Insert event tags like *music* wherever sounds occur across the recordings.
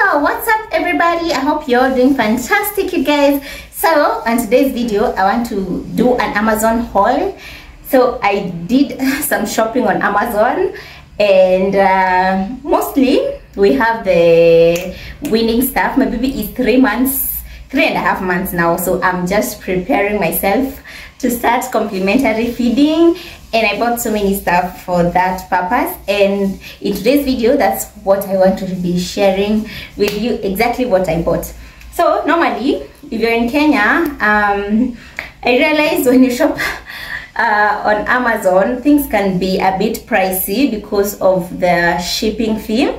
What's up everybody? I hope you're doing fantastic you guys. So on today's video I want to do an Amazon haul. So I did *laughs* some shopping on Amazon and uh, mostly we have the weaning stuff. My baby is three months, three and a half months now. So I'm just preparing myself to start complementary feeding and I bought so many stuff for that purpose. And in today's video that's what I want to be sharing with you exactly what I bought. So normally if you're in Kenya um, I realize when you shop *laughs* uh, on Amazon things can be a bit pricey because of the shipping fee.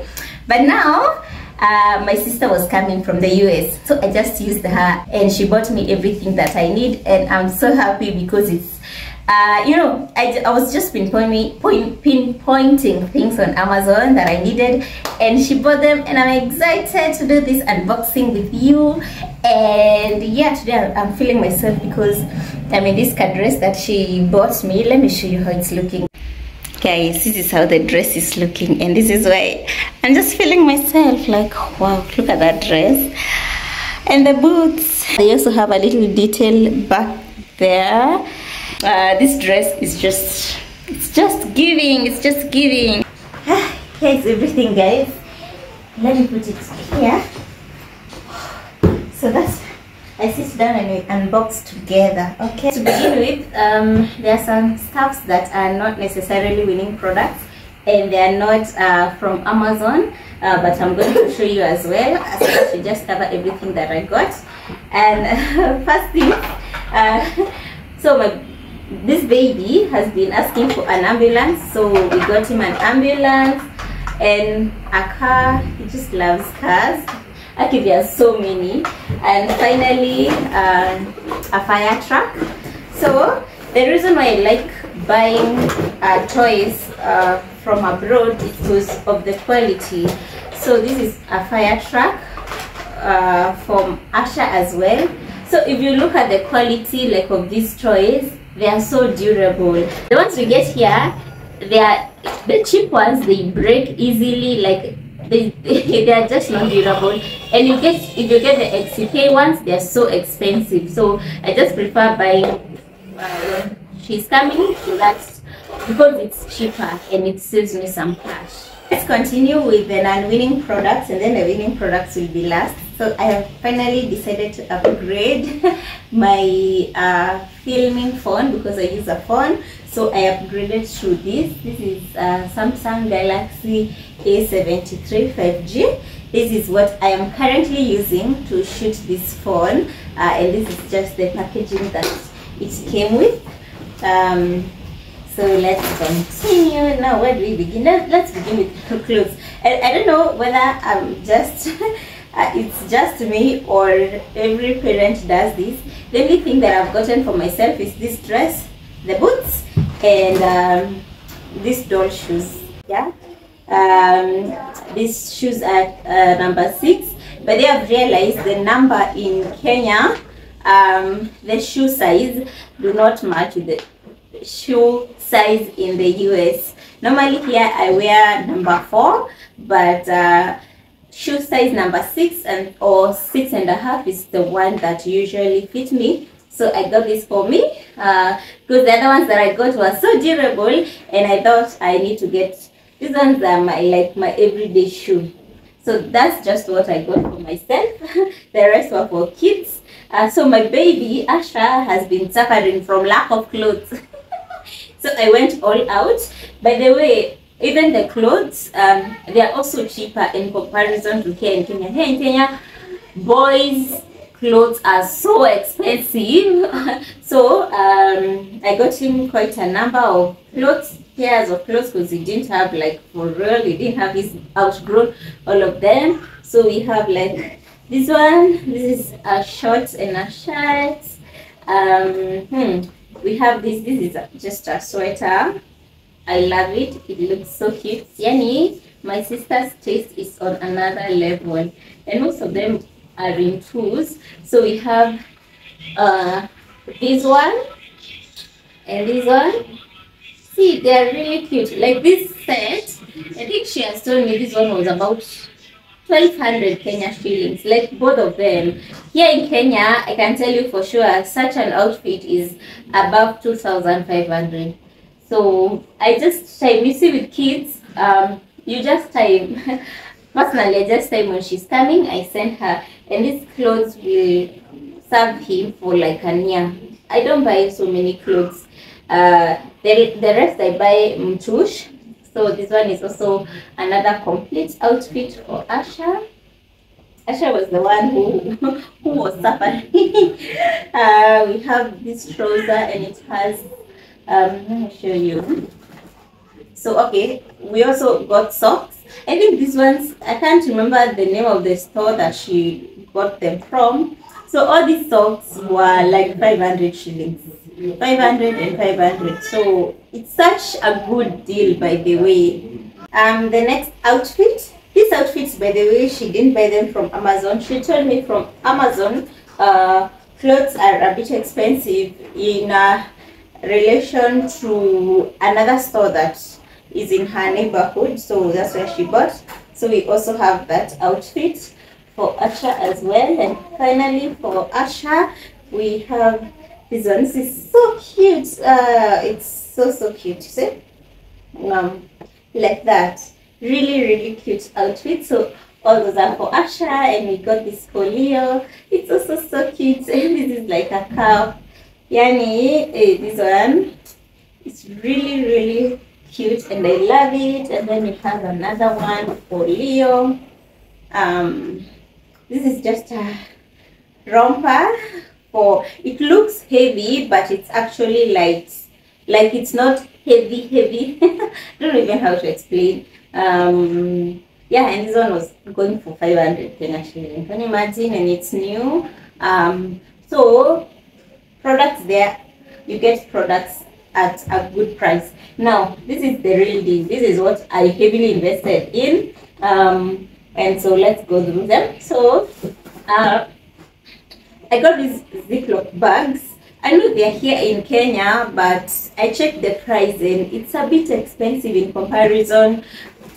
But now uh, my sister was coming from the US so I just used her and she bought me everything that I need. And I'm so happy because it's uh, you know, I, I was just pinpointing, point, pinpointing things on Amazon that I needed and she bought them and I'm excited to do this unboxing with you. And yeah today I'm feeling myself because I'm in this dress that she bought me let me show you how it's looking. Guys this is how the dress is looking and this is why I'm just feeling myself like wow look at that dress. And the boots. They also have a little detail back there uh, this dress is just it's just giving it's just giving. Here's everything guys. Let me put it here. So that's I sit down and we unbox together okay? To begin with um, there are some stuffs that are not necessarily weaning products and they are not uh, from Amazon uh, but I'm going *laughs* to show you as well. So to just cover everything that I got. And *laughs* first thing uh, *laughs* so my this baby has been asking for an ambulance so we got him an ambulance and a car. He just loves cars. Actually there are so many. And finally uh, a fire truck. So the reason why i like buying uh, toys uh, from abroad is because of the quality. So this is a fire truck uh, from asha as well. So if you look at the quality like of these toys they are so durable. The ones we get here they are the cheap ones they break easily like they, *laughs* they are just not durable. And you get if you get the xck ones they're so expensive. So i just prefer buying uh, she's coming so that's because it's cheaper and it saves me some cash. Let's continue with the non-weaning products and then the weaning products will be last. So i have finally decided to upgrade *laughs* my uh, filming phone because i use a phone. So i upgraded to this. This is uh, samsung galaxy a73 5g this is what i am currently using to shoot this phone uh, and this is just the packaging that it came with. Um, so let's continue. Now where do we begin? Let's begin with *laughs* clothes. I, I don't know whether i'm just *laughs* uh, it's just me or every parent does this. The only thing that i've gotten for myself is this dress the boots and um, these doll shoes. Yeah. Um, these shoes are uh, number six but they have realized the number in kenya um, the shoe size do not match the shoe size in the US. Normally here I wear number four, but uh, shoe size number six and or six and a half is the one that usually fit me. So I got this for me uh, because the other ones that I got were so durable and I thought I need to get these ones are my like my everyday shoe. So that's just what I got for myself. *laughs* the rest were for kids. Uh, so my baby Asha has been suffering from lack of clothes. *laughs* so i went all out by the way even the clothes um, they are also cheaper in comparison to here in kenya. Here in kenya boys clothes are so expensive. *laughs* So um, i got him quite a number of clothes pairs of clothes because he didn't have like for real he didn't have his outgrown all of them. So we have like this one this is a shorts and a shirt. Um hmm, we have this this is a, just a sweater i love it. It looks so cute. Yani my sister's taste is on another level. And most of them are in twos. So we have uh this one and this one. See they're really cute. Like this set i think she has told me this one was about 1200 Kenya shillings, like both of them. Here in Kenya, I can tell you for sure, such an outfit is above 2500. So I just time, you see with kids, um, you just time, *laughs* personally I just time when she's coming, I send her, and these clothes will serve him for like a year. I don't buy so many clothes. Uh, the, the rest I buy mtush. So this one is also another complete outfit for Asha. Asha was the one who *laughs* who was suffering. *laughs* uh, we have this trouser and it has um let me show you. So okay, we also got socks. I think these ones I can't remember the name of the store that she got them from. So all these socks were like 500 shillings. 500 and 500 so it's such a good deal by the way um the next outfit these outfits by the way she didn't buy them from amazon she told me from amazon uh clothes are a bit expensive in uh, relation to another store that is in her neighborhood so that's where she bought. So we also have that outfit for asha as well. And finally for asha we have this one this is so cute. Uh it's so so cute You see? Um like that. Really really cute outfit. So all those are for asha and we got this for leo. It's also so cute. And *laughs* this is like a cow yani eh, this one it's really really cute and i love it. And then it has another one for leo. Um this is just a romper for it looks heavy but it's actually light like it's not heavy heavy. *laughs* Don't even how to explain. Um yeah and this one was going for 500 Kenya shilling can you imagine? And it's new. Um so products there you get products at a good price now this is the real deal this is what i heavily invested in um and so let's go through them so uh I got these Ziploc bags. I know they're here in Kenya, but I checked the price and it's a bit expensive in comparison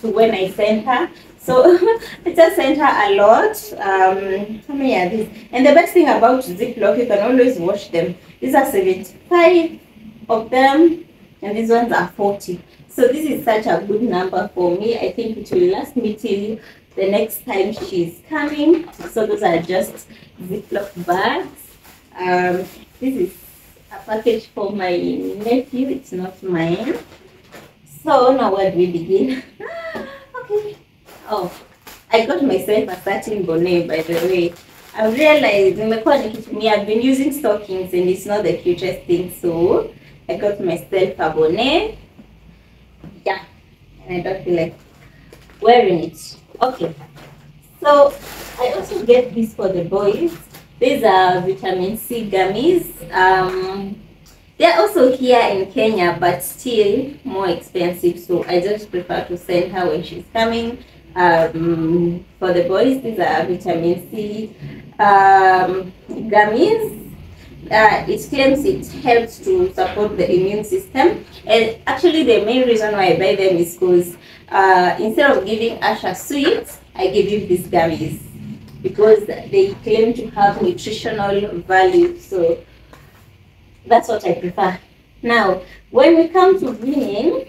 to when I sent her. So *laughs* I just sent her a lot. Um, how many are these? And the best thing about Ziploc, you can always wash them. These are 75 of them, and these ones are 40. So this is such a good number for me. I think it will last me till the next time she's coming. So those are just Ziploc bags. Um, this is a package for my nephew. It's not mine. So now where do we begin? *laughs* okay. Oh, I got myself a satin bonnet by the way. I've realized in nimekuwa nikitumia I've been using stockings and it's not the cutest thing so I got myself a bonnet. Yeah, and I don't feel like wearing it. Okay. So I also get this for the boys. These are vitamin C gummies. Um, they're also here in Kenya, but still more expensive. So I just prefer to send her when she's coming. Um, for the boys, these are vitamin C um, gummies. Uh, it claims it helps to support the immune system. And actually, the main reason why I buy them is because uh, instead of giving Asha sweets, I give him these gummies because they claim to have nutritional value. So that's what I prefer. Now, when we come to weaning,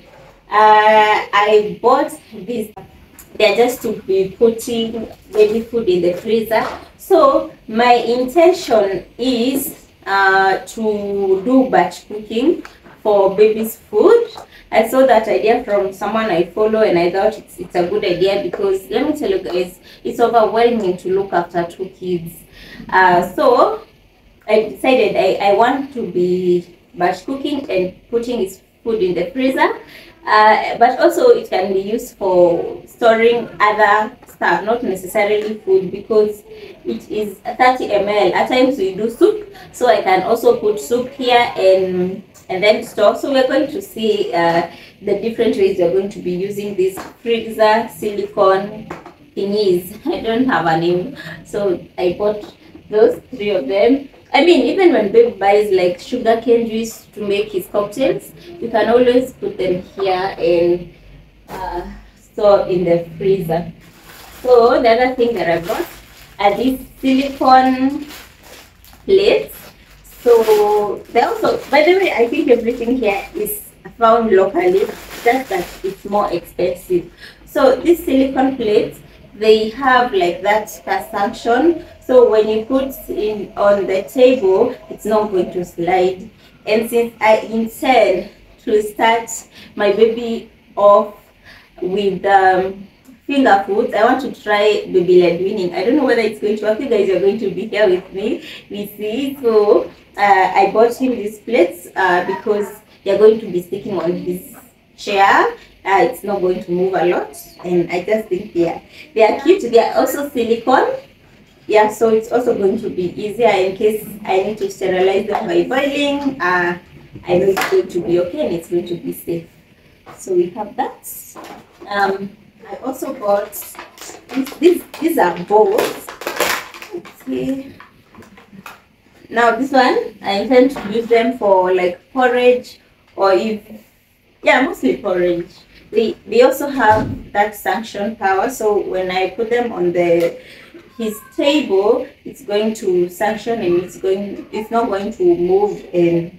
uh, I bought these. They're just to be putting baby food in the freezer. So my intention is uh, to do batch cooking for baby's food. I saw that idea from someone I follow and I thought it's, it's a good idea because let me tell you guys, it's overwhelming to look after two kids. Uh, so I decided I, I want to be batch cooking and putting his food in the freezer. Uh, but also it can be used for storing other stuff, not necessarily food because it is 30 ml. At times we do soup, so I can also put soup here and and then store. So we're going to see uh, the different ways we're going to be using this freezer silicone thingies. *laughs* I don't have a name, so I bought those three of them. I mean, even when babe buys like sugar cane juice to make his cocktails, you can always put them here and uh, store in the freezer. So the other thing that I bought are these silicone plates. So they also, by the way, I think everything here is found locally, just that it's more expensive. So these silicone plates, they have like that suction. So when you put in on the table, it's not going to slide. And since I intend to start my baby off with um, finger foods. I want to try baby led weaning. I don't know whether it's going to work. You guys are going to be here with me. We see. So uh, I bought him these plates uh, because they're going to be sticking on his chair. Uh, it's not going to move a lot, and I just think they are they are cute. They are also silicone. Yeah, so it's also going to be easier in case I need to sterilize them by boiling. Uh, I know it's going to be okay and it's going to be safe. So we have that. Um, I also these, these, these are bowls. Okay. Now this one, I intend to use them for like porridge or if, yeah, mostly porridge. They, they also have that suction power. So when I put them on the his table, it's going to sanction and it's going, it's not going to move and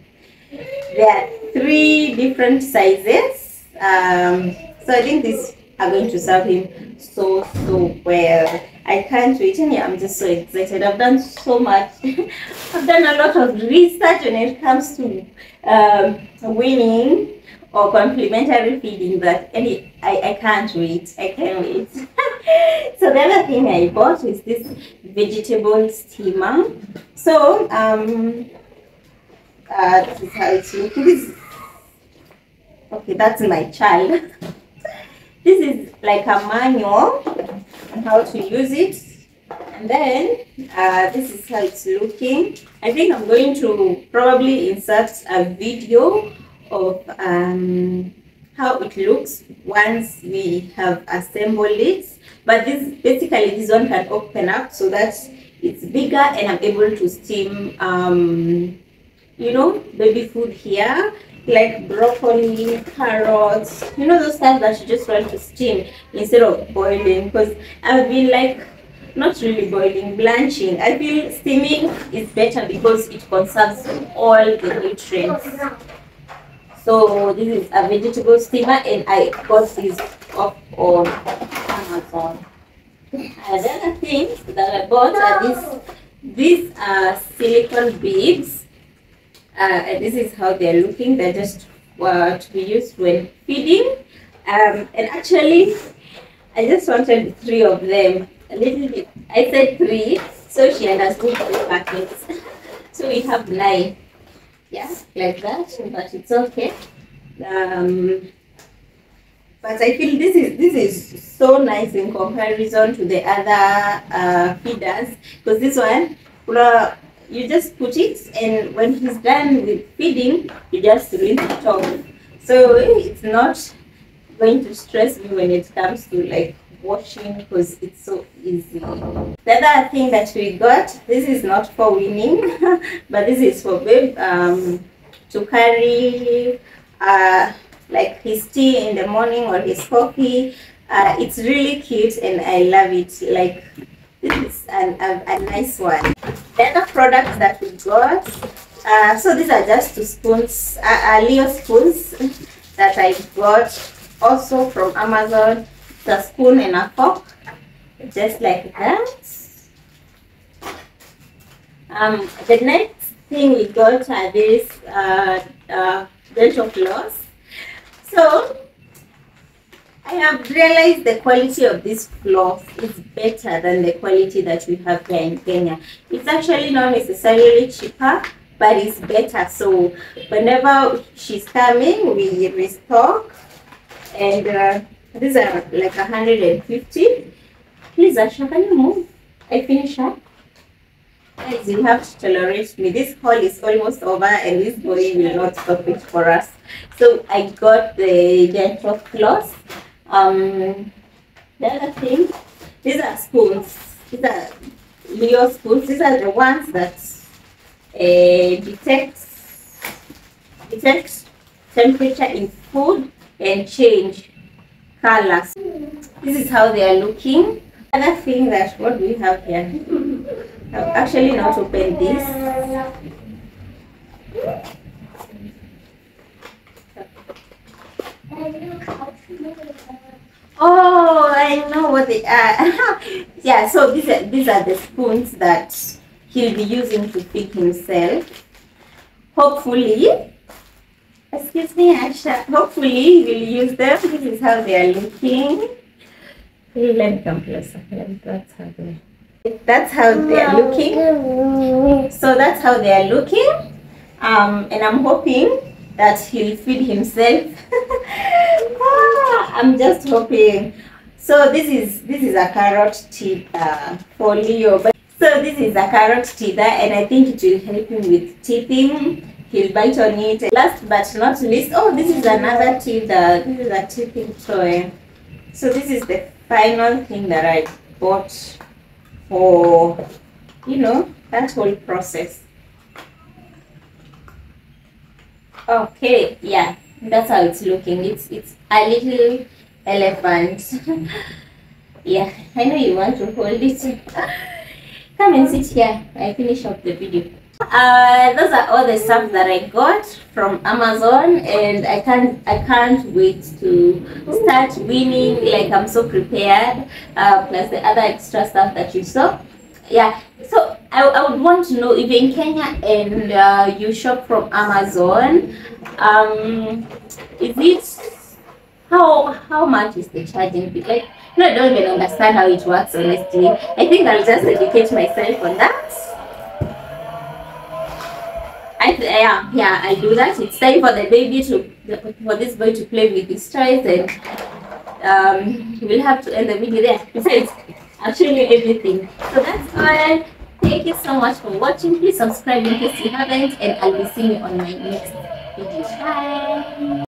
there are three different sizes. Um, so I think these are going to serve him so, so well. I can't wait. And yeah, I'm just so excited. I've done so much. *laughs* I've done a lot of research when it comes to um, weaning or complementary feeding but any I, I can't wait. I can't wait. *laughs* so the other thing I bought is this vegetable steamer. So um uh, this is how it's looking. Okay, that's my child. *laughs* this is like a manual on how to use it. And then uh, this is how it's looking. I think I'm going to probably insert a video of um, how it looks once we have assembled it. But this basically this one can open up so that it's bigger and I'm able to steam um, you know, baby food here, like broccoli, carrots, you know, those stuff that you just want to steam instead of boiling. Because I've been like, not really boiling, blanching. I feel steaming is better because it conserves all the nutrients. So this is a vegetable steamer and I got this off on Amazon. Another thing that I bought are these, these are silicone beads uh, and this is how they're looking. They're just uh, to be used when feeding. Um, and actually, I just wanted three of them. A little bit. I said three, so she understood the packets. *laughs* so we have nine. Yeah, like that. But it's okay. Um, but I feel this is this is so nice in comparison to the other uh, feeders because this one, you just put it and when he's done with feeding you just rinse it off so it's not going to stress me when it comes to like washing because it's so easy the other thing that we got this is not for weaning *laughs* but this is for babe um to carry uh like his tea in the morning or his coffee uh, it's really cute and i love it like this is an, a, a nice one. The other products that we got, uh, so these are just two spoons, uh, uh, Leo spoons *laughs* that I got also from Amazon. The spoon and a fork, just like that. Um, the next thing we got are these uh, uh, dental. So I have realized the quality of this cloth is better than the quality that we have here in Kenya. It's actually not necessarily cheaper, but it's better. So whenever she's coming, we restock. And uh, these are like 150. Please, Asha, can you move? I finish up. Guys, you have to tolerate me. This haul is almost over and this boy will not stop it for us. So I got the dental floss um, the other thing, these are spoons. These are Leo spoons. These are the ones that uh, detects detects temperature in food and change colors. This is how they are looking. Another thing that what we have here? I've actually not opened this. Oh, I know what they are. *laughs* yeah, so these are these are the spoons that he'll be using to feed himself. Hopefully, excuse me, Asha. Hopefully, he will use them. This is how they are looking. That's how they. That's how they are looking. So that's how they are looking. Um, and I'm hoping that he'll feed himself. *laughs* Ah, I'm just hoping. So this is this is a carrot tea uh, for Leo. So this is a carrot teether and I think it will help him with teething. He'll bite on it. Last but not least, oh this is another teether. This is a teething toy. So this is the final thing that I bought for you know that whole process. Okay, yeah, that's how it's looking. It's it's a little elephant. *laughs* yeah, I know you want to hold it. *laughs* Come and sit here. I finish up the video. Uh, those are all the stuff that I got from Amazon, and I can't I can't wait to start weaning. Like I'm so prepared. Uh, plus the other extra stuff that you saw. Yeah. So I, I would want to know if in Kenya and uh, you shop from Amazon, um, is it how how much is the charging fee? Like, no, I don't even understand how it works. Honestly, I think I'll just educate myself on that. I yeah yeah I do that. It's time for the baby to for this boy to play with his toys and um we'll have to end the video there. Besides, I'll show you everything. So that's all. Thank you so much for watching. Please subscribe in case you haven't, and I'll be seeing you on my next video. Bye.